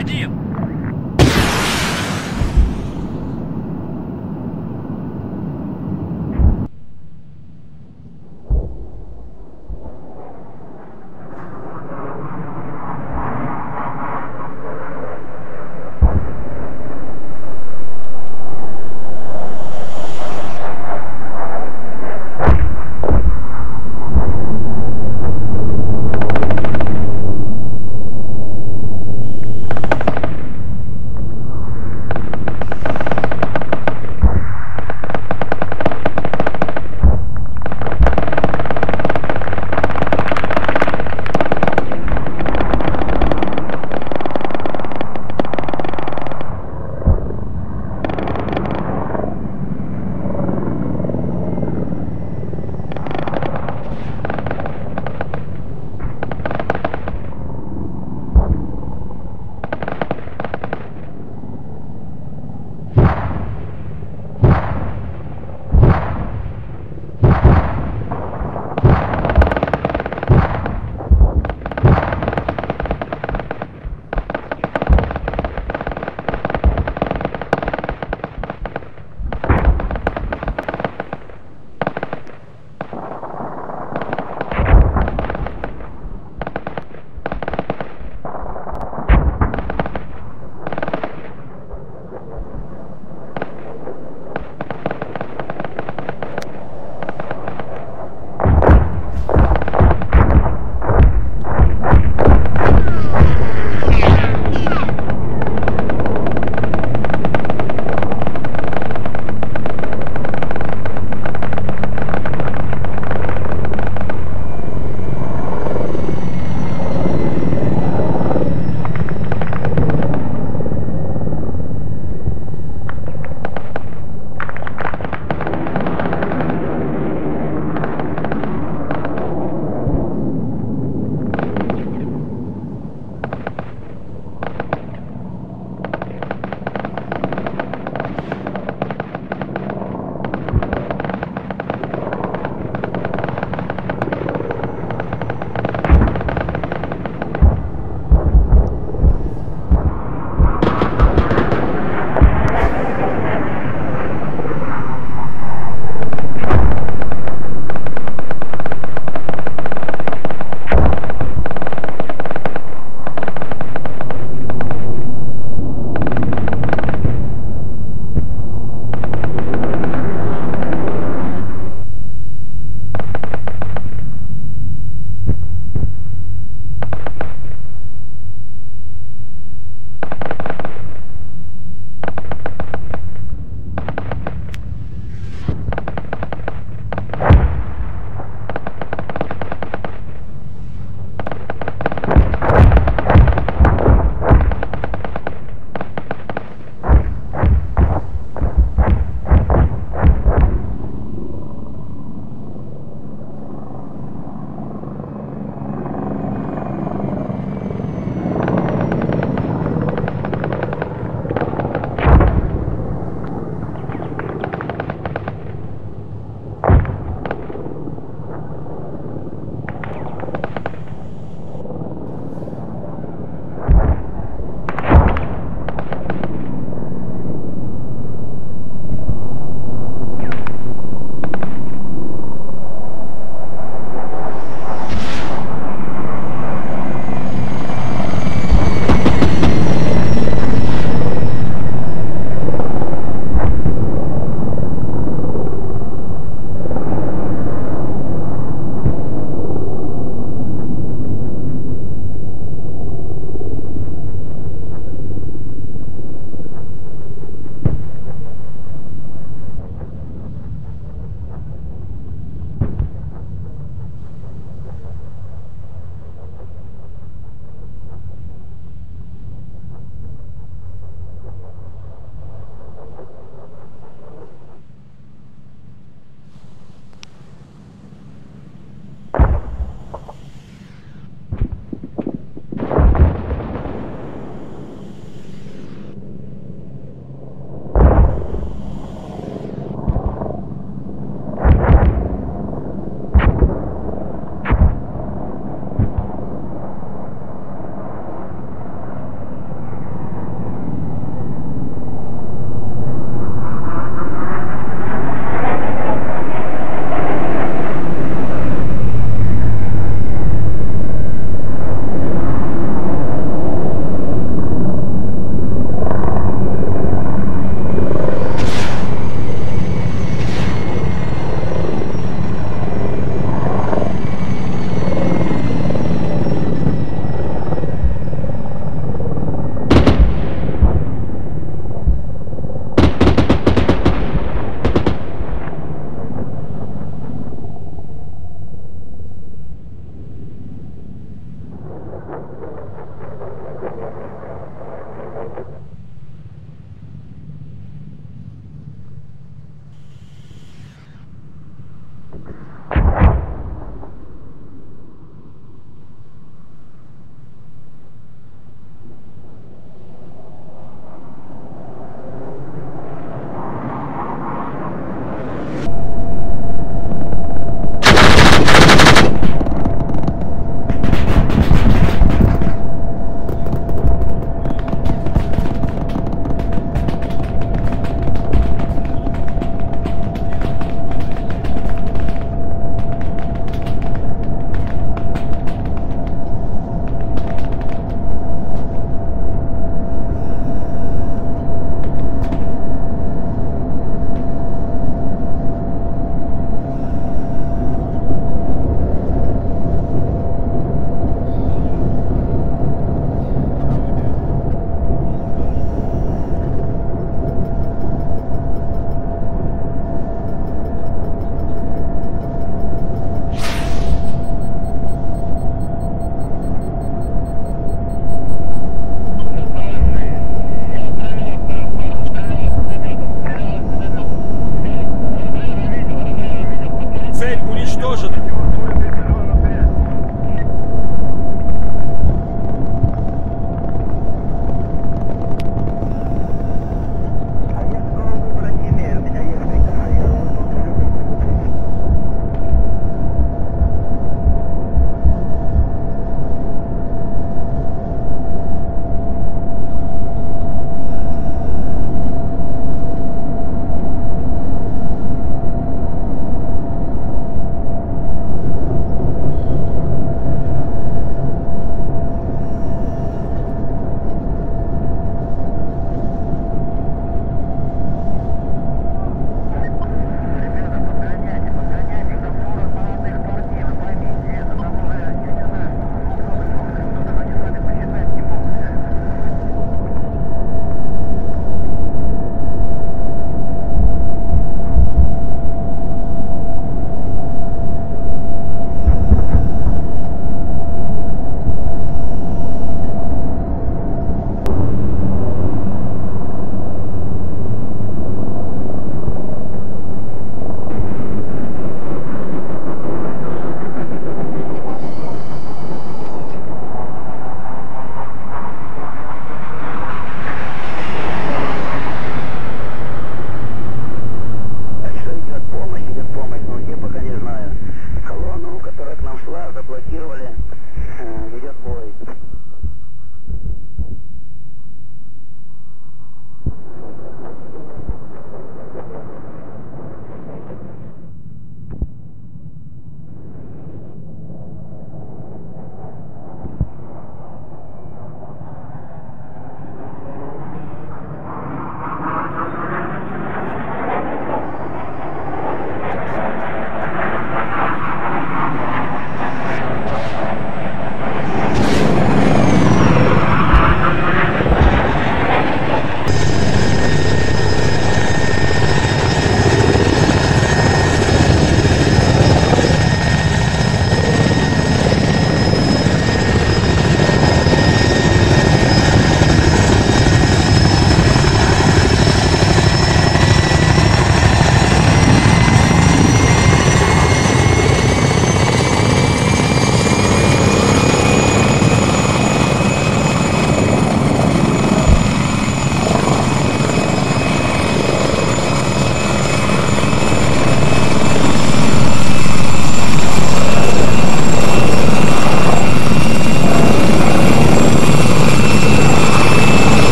来劲！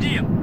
Ideal.